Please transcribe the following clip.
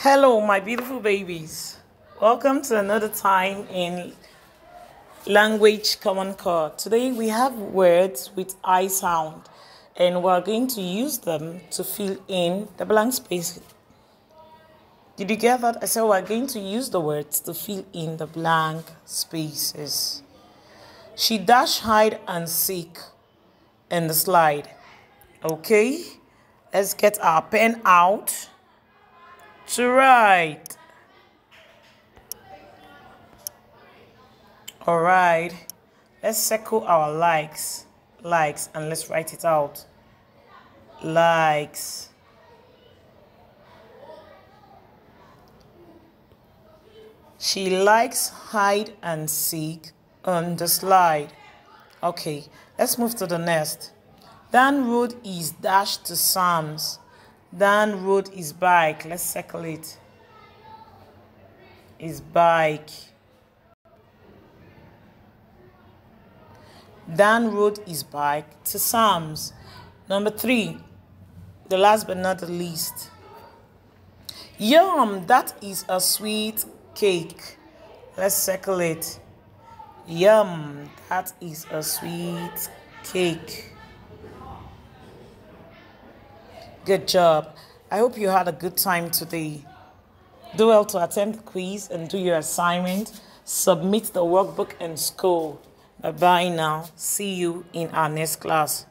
Hello, my beautiful babies. Welcome to another time in Language Common Core. Today we have words with I sound and we're going to use them to fill in the blank space. Did you get that? I said we're going to use the words to fill in the blank spaces. She dash hide and seek in the slide. Okay, let's get our pen out to write. All right, let's circle our likes, likes, and let's write it out. Likes. She likes hide and seek on the slide. Okay, let's move to the next. Dan rode is dash to Sam's. Dan rode his bike. Let's circle it. His bike. Dan rode his bike to Sam's. Number three, the last but not the least. Yum, that is a sweet cake. Let's circle it. Yum, that is a sweet cake. Good job. I hope you had a good time today. Do well to attempt quiz and do your assignment. Submit the workbook in school. Bye bye now. See you in our next class.